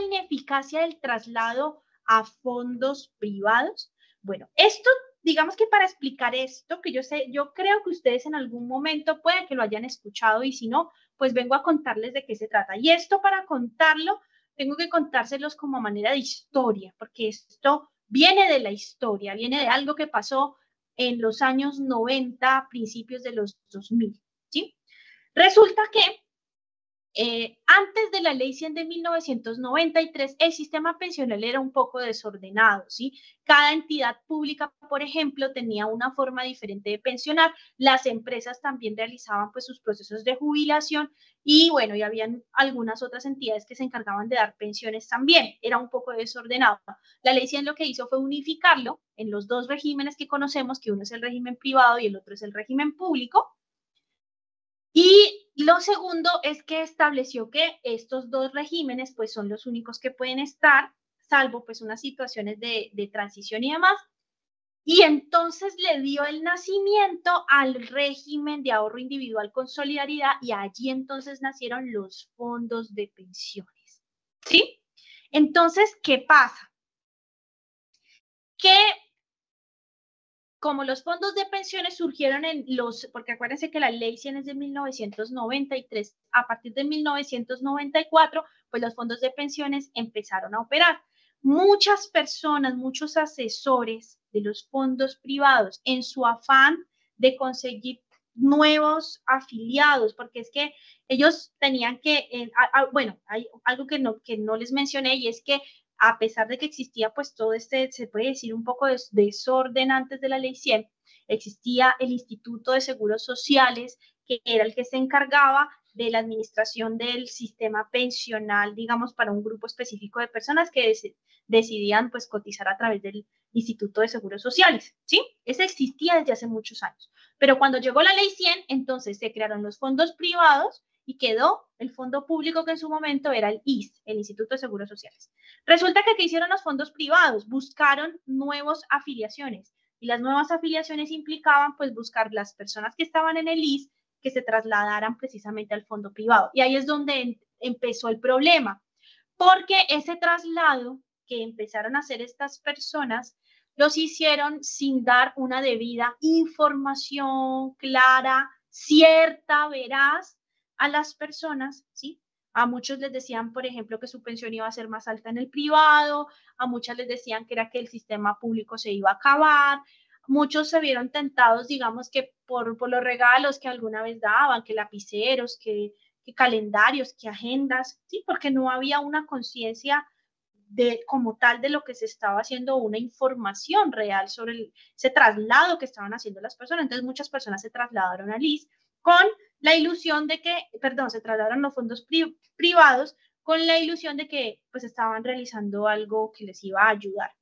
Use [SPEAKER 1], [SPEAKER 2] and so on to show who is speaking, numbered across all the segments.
[SPEAKER 1] ineficacia del traslado a fondos privados? Bueno, esto, digamos que para explicar esto, que yo sé, yo creo que ustedes en algún momento pueden que lo hayan escuchado y si no, pues vengo a contarles de qué se trata. Y esto para contarlo, tengo que contárselos como manera de historia, porque esto viene de la historia, viene de algo que pasó en los años 90, principios de los 2000, ¿sí? Resulta que eh, antes de la ley 100 de 1993, el sistema pensional era un poco desordenado, ¿sí? Cada entidad pública, por ejemplo, tenía una forma diferente de pensionar. Las empresas también realizaban pues sus procesos de jubilación y bueno, y habían algunas otras entidades que se encargaban de dar pensiones también. Era un poco desordenado. La ley 100 lo que hizo fue unificarlo en los dos regímenes que conocemos, que uno es el régimen privado y el otro es el régimen público. Y lo segundo es que estableció que estos dos regímenes pues son los únicos que pueden estar, salvo pues unas situaciones de, transición y demás. Y entonces le dio el nacimiento al régimen de ahorro individual con solidaridad y allí entonces nacieron los fondos de pensiones. ¿Sí? Entonces, ¿qué pasa? Que como los fondos de pensiones surgieron en los, porque acuérdense que la ley 100 es de 1993, a partir de 1994, pues los fondos de pensiones empezaron a operar. Muchas personas, muchos asesores de los fondos privados, en su afán de conseguir nuevos afiliados, porque es que ellos tenían que, eh, bueno, hay algo que no, que no les mencioné y es que a pesar de que existía pues todo este, se puede decir un poco de desorden antes de la ley 100, existía el Instituto de Seguros Sociales, que era el que se encargaba de la administración del sistema pensional, digamos, para un grupo específico de personas que decidían pues cotizar a través del Instituto de Seguros Sociales, ¿sí? Ese existía desde hace muchos años. Pero cuando llegó la ley 100, entonces se crearon los fondos privados y quedó el fondo público que en su momento era el IS, el Instituto de Seguros Sociales. Resulta que ¿qué hicieron los fondos privados? Buscaron nuevas afiliaciones y las nuevas afiliaciones implicaban pues buscar las personas que estaban en el IS que se trasladaran precisamente al fondo privado. Y ahí es donde empezó el problema, porque ese traslado que empezaron a hacer estas personas los hicieron sin dar una debida información clara, cierta, veraz a las personas, ¿sí? A muchos les decían, por ejemplo, que su pensión iba a ser más alta en el privado, a muchas les decían que era que el sistema público se iba a acabar, muchos se vieron tentados, digamos que por, por los regalos que alguna vez daban, que lapiceros, que, calendarios, que agendas, ¿sí? Porque no había una conciencia de como tal de lo que se estaba haciendo, una información real sobre ese traslado que estaban haciendo las personas. Entonces muchas personas se trasladaron a LIS con la ilusión de que, perdón, se trasladaron los fondos privados con la ilusión de que pues estaban realizando algo que les iba a ayudar.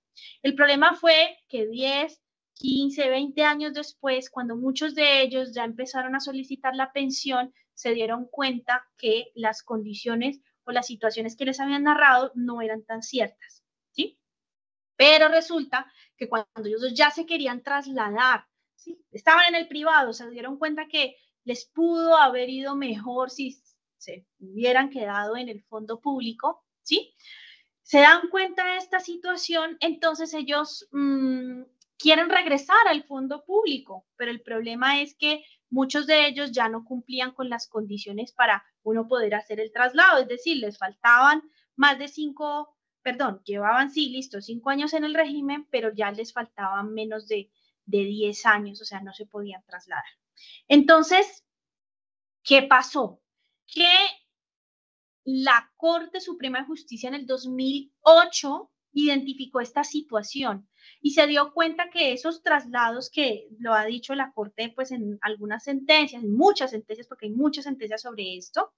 [SPEAKER 1] El problema fue que 10, 15, 20 años después, cuando muchos de ellos ya empezaron a solicitar la pensión, se dieron cuenta que las condiciones o las situaciones que les habían narrado no eran tan ciertas, ¿sí? Pero resulta que cuando ellos ya se querían trasladar, ¿sí? estaban en el privado, se dieron cuenta que les pudo haber ido mejor si se hubieran quedado en el fondo público, ¿sí? Se dan cuenta de esta situación, entonces ellos mm, quieren regresar al fondo público, pero el problema es que muchos de ellos ya no cumplían con las condiciones para uno poder hacer el traslado, es decir, les faltaban más de cinco, perdón, llevaban, sí, listo, cinco años en el régimen, pero ya les faltaban menos de, de diez años, o sea, no se podían trasladar. Entonces, ¿qué pasó? Que la Corte Suprema de Justicia en el 2008 identificó esta situación y se dio cuenta que esos traslados que lo ha dicho la Corte, pues en algunas sentencias, en muchas sentencias, porque hay muchas sentencias sobre esto,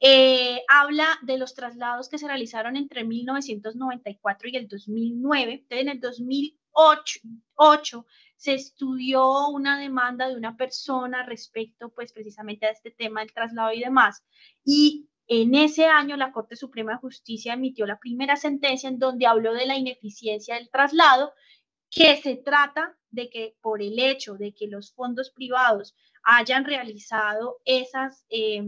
[SPEAKER 1] eh, habla de los traslados que se realizaron entre 1994 y el 2009. Entonces, en el 2008 se estudió una demanda de una persona respecto, pues, precisamente a este tema del traslado y demás. Y en ese año la Corte Suprema de Justicia emitió la primera sentencia en donde habló de la ineficiencia del traslado, que se trata de que por el hecho de que los fondos privados hayan realizado esas... Eh,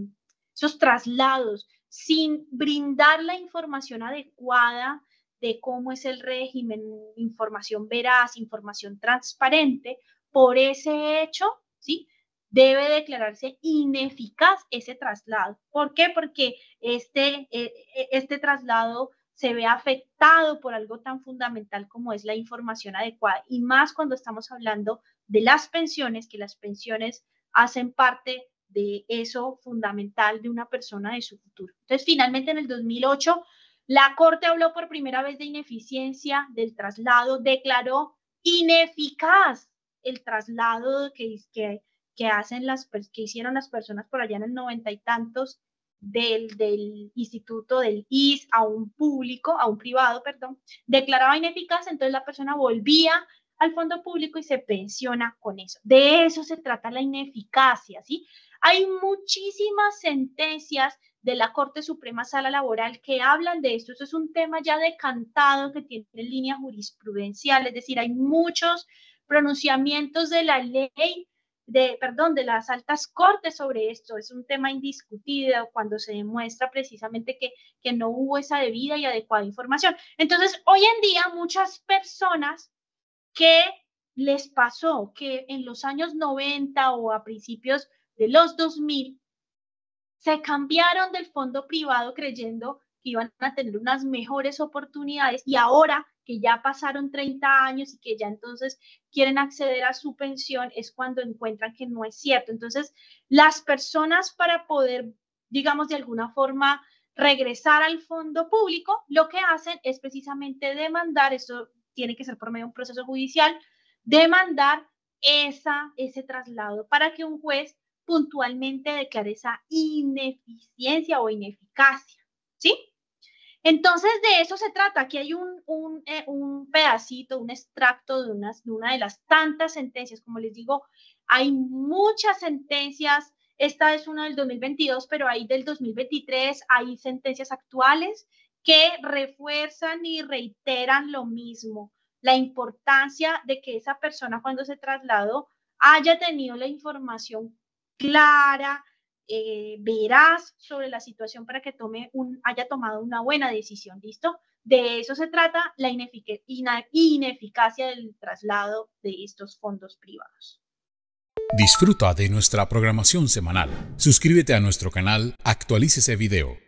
[SPEAKER 1] esos traslados sin brindar la información adecuada de cómo es el régimen, información veraz, información transparente, por ese hecho, ¿sí? Debe declararse ineficaz ese traslado. ¿Por qué? Porque este, eh, eh, este traslado se ve afectado por algo tan fundamental como es la información adecuada y más cuando estamos hablando de las pensiones, que las pensiones hacen parte de eso fundamental de una persona de su futuro. Entonces, finalmente en el 2008 la Corte habló por primera vez de ineficiencia del traslado, declaró ineficaz el traslado que, que, hicieron las personas por allá en el noventa y tantos del, del, instituto del IS a un público, a un privado, perdón, declaraba ineficaz, entonces la persona volvía al fondo público y se pensiona con eso. De eso se trata la ineficacia, ¿sí? Hay muchísimas sentencias de la Corte Suprema Sala Laboral que hablan de esto. Eso es un tema ya decantado que tiene línea jurisprudencial, es decir, hay muchos pronunciamientos de la ley, de, perdón, de las altas cortes sobre esto. Es un tema indiscutido cuando se demuestra precisamente que, que no hubo esa debida y adecuada información. Entonces, hoy en día muchas personas que les pasó que en los años 90 o a principios de los 2000 se cambiaron del fondo privado creyendo que iban a tener unas mejores oportunidades y ahora que ya pasaron 30 años y que ya entonces quieren acceder a su pensión es cuando encuentran que no es cierto. Entonces, las personas para poder, digamos, de alguna forma regresar al fondo público, lo que hacen es precisamente demandar, esto tiene que ser por medio de un proceso judicial, demandar esa, ese traslado para que un juez puntualmente declare esa ineficiencia o ineficacia, ¿sí? Entonces, de eso se trata. Aquí hay eh, un pedacito, un extracto de, unas, de una de las tantas sentencias. Como les digo, hay muchas sentencias. Esta es una del 2022, pero hay del 2023, hay sentencias actuales que refuerzan y reiteran lo mismo, la importancia de que esa persona cuando se trasladó haya tenido la información clara, eh, veraz sobre la situación para que tome haya tomado una buena decisión. ¿Listo? De eso se trata la ineficacia del traslado de estos fondos privados.
[SPEAKER 2] Disfruta de nuestra programación semanal. Suscríbete a nuestro canal, actualícese video